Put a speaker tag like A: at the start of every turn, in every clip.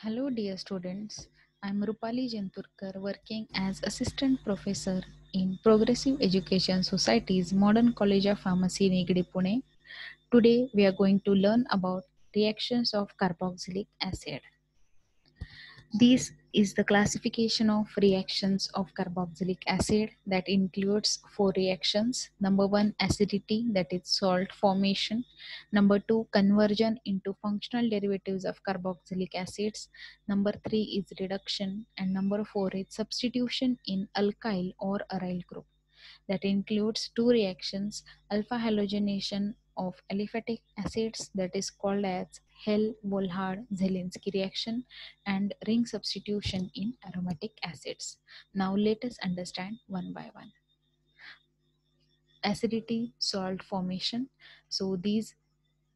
A: Hello, dear students. I'm Rupali Janturkar, working as Assistant Professor in Progressive Education Society's Modern College of Pharmacy, Nigdi, Pune. Today, we are going to learn about reactions of carboxylic acid. This is the classification of reactions of carboxylic acid that includes four reactions. Number one, acidity, that is salt formation. Number two, conversion into functional derivatives of carboxylic acids. Number three is reduction. And number four is substitution in alkyl or aryl group. That includes two reactions, alpha halogenation of aliphatic acids that is called as Hell-Volhard-Zielinski reaction and ring substitution in aromatic acids. Now let us understand one by one. Acidity salt formation. So these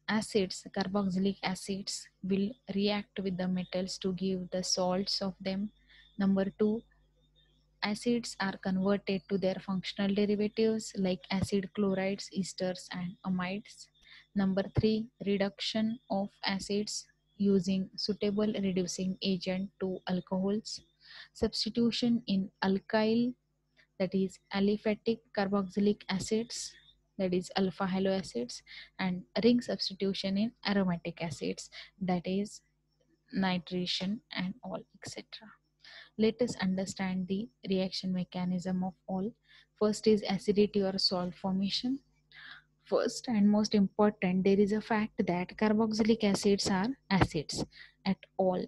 A: acids, carboxylic acids will react with the metals to give the salts of them. Number two, acids are converted to their functional derivatives like acid chlorides, esters and amides. Number three, reduction of acids using suitable reducing agent to alcohols. Substitution in alkyl that is aliphatic carboxylic acids that is alpha halo acids and ring substitution in aromatic acids that is nitration and all etc let us understand the reaction mechanism of all first is acidity or salt formation first and most important there is a fact that carboxylic acids are acids at all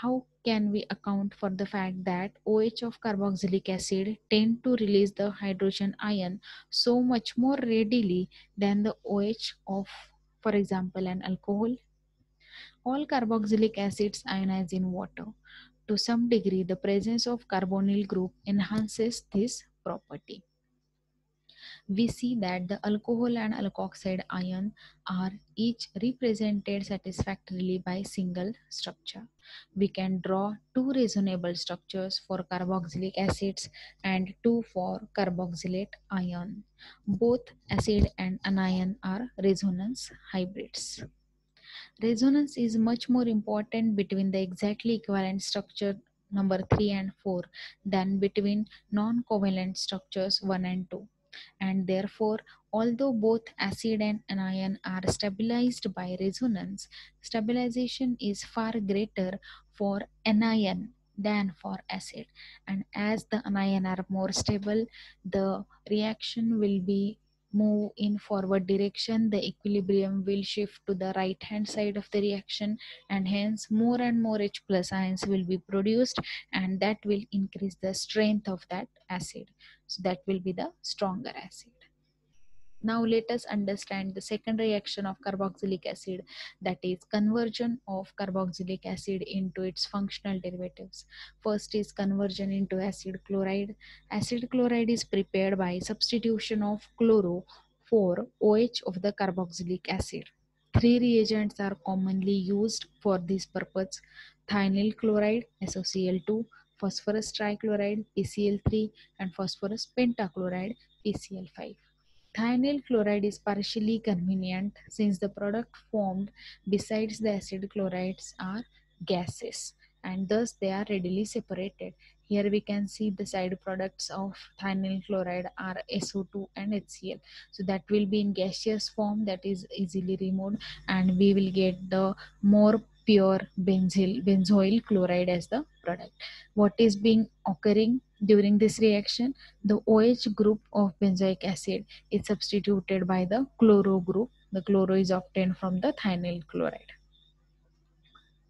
A: how can we account for the fact that OH of carboxylic acid tend to release the hydrogen ion so much more readily than the OH of, for example, an alcohol? All carboxylic acids ionize in water. To some degree, the presence of carbonyl group enhances this property we see that the alcohol and alkoxide ion are each represented satisfactorily by single structure. We can draw two reasonable structures for carboxylic acids and two for carboxylate ion. Both acid and anion are resonance hybrids. Resonance is much more important between the exactly equivalent structure number 3 and 4 than between non-covalent structures 1 and 2 and therefore although both acid and anion are stabilized by resonance stabilization is far greater for anion than for acid. And as the anion are more stable the reaction will be move in forward direction the equilibrium will shift to the right hand side of the reaction and hence more and more H plus ions will be produced and that will increase the strength of that acid. So that will be the stronger acid now let us understand the second reaction of carboxylic acid that is conversion of carboxylic acid into its functional derivatives. First is conversion into acid chloride. Acid chloride is prepared by substitution of chloro for OH of the carboxylic acid. Three reagents are commonly used for this purpose. Thionyl chloride, SOCl2, phosphorus trichloride, PCl3 and phosphorus pentachloride, PCl5. Thionyl chloride is partially convenient since the product formed besides the acid chlorides are gases and thus they are readily separated. Here we can see the side products of thionyl chloride are SO2 and HCl. So that will be in gaseous form that is easily removed and we will get the more pure benzyl, benzoyl chloride as the product. What is being occurring during this reaction? The OH group of benzoic acid is substituted by the chloro group. The chloro is obtained from the thionyl chloride.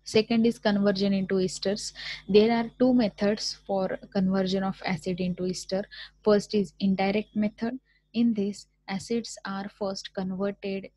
A: Second is conversion into esters. There are two methods for conversion of acid into ester. First is indirect method. In this, acids are first converted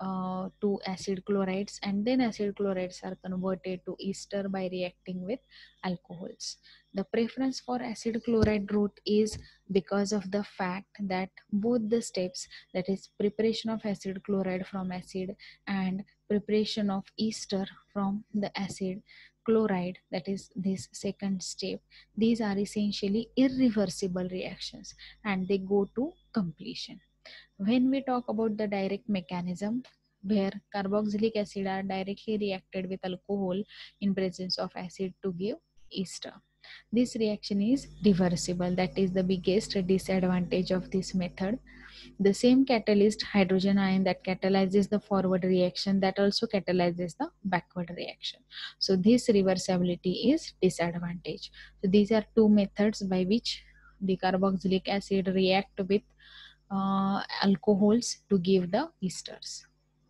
A: uh, to acid chlorides and then acid chlorides are converted to ester by reacting with alcohols. The preference for acid chloride route is because of the fact that both the steps that is preparation of acid chloride from acid and preparation of ester from the acid chloride that is this second step these are essentially irreversible reactions and they go to completion when we talk about the direct mechanism where carboxylic acid are directly reacted with alcohol in presence of acid to give ester. This reaction is reversible. That is the biggest disadvantage of this method. The same catalyst, hydrogen ion that catalyzes the forward reaction that also catalyzes the backward reaction. So this reversibility is disadvantage. So these are two methods by which the carboxylic acid react with uh, alcohols to give the esters.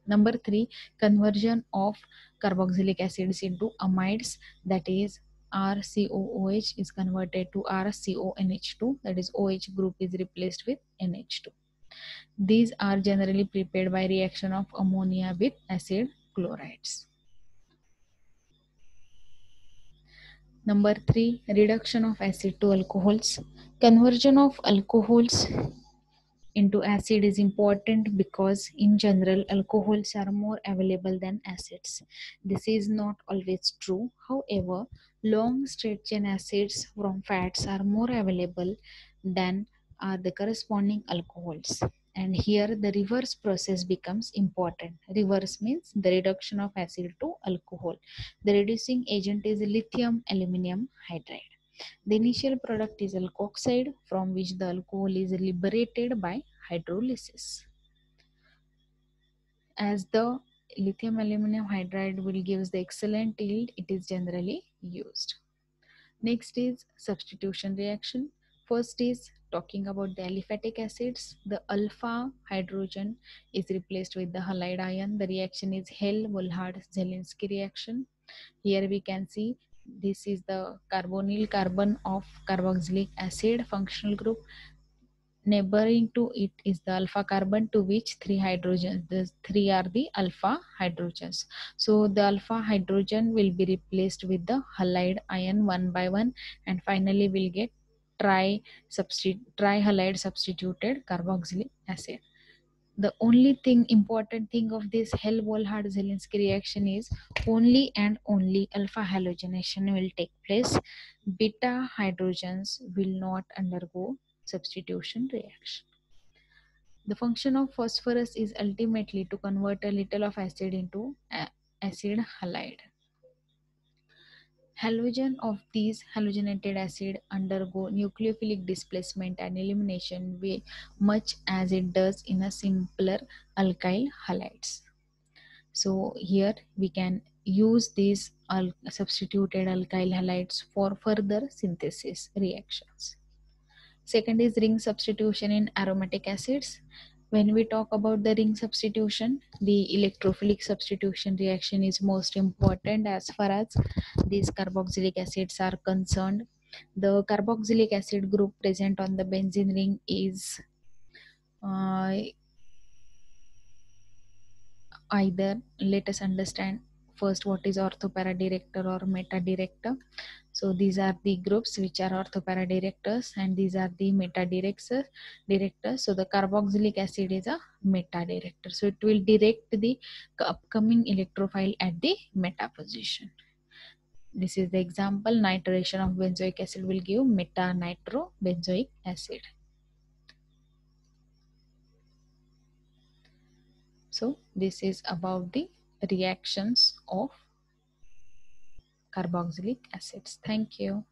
A: Number three, conversion of carboxylic acids into amides that is RCOOH is converted to RCONH2 that is OH group is replaced with NH2. These are generally prepared by reaction of ammonia with acid chlorides. Number three, reduction of acid to alcohols. Conversion of alcohols into acid is important because in general alcohols are more available than acids. This is not always true. However, long straight chain acids from fats are more available than are the corresponding alcohols and here the reverse process becomes important reverse means the reduction of acid to alcohol the reducing agent is lithium aluminum hydride the initial product is alkoxide from which the alcohol is liberated by hydrolysis. As the lithium aluminum hydride will gives the excellent yield, it is generally used. Next is substitution reaction. First is talking about the aliphatic acids. The alpha hydrogen is replaced with the halide ion. The reaction is Hell-Volhard-Zielinski reaction. Here we can see this is the carbonyl carbon of carboxylic acid functional group. Neighboring to it is the alpha carbon to which three hydrogens the three are the alpha hydrogens. So the alpha hydrogen will be replaced with the halide ion one by one and finally we'll get tri substitute trihalide substituted carboxylic acid the only thing important thing of this Hell-Volhard Zielinski reaction is only and only alpha halogenation will take place. Beta hydrogens will not undergo substitution reaction. The function of phosphorus is ultimately to convert a little of acid into acid halide. Halogen of these halogenated acid undergo nucleophilic displacement and elimination way much as it does in a simpler alkyl halides. So here we can use these al substituted alkyl halides for further synthesis reactions. Second is ring substitution in aromatic acids. When we talk about the ring substitution, the electrophilic substitution reaction is most important as far as these carboxylic acids are concerned. The carboxylic acid group present on the benzene ring is uh, either, let us understand first what is orthopara director or meta director so these are the groups which are orthopara directors and these are the meta directors. directors. So the carboxylic acid is a meta director. So it will direct the upcoming electrophile at the meta position. This is the example nitration of benzoic acid will give meta nitro benzoic acid. So this is about the reactions of carboxylic acids. Thank you.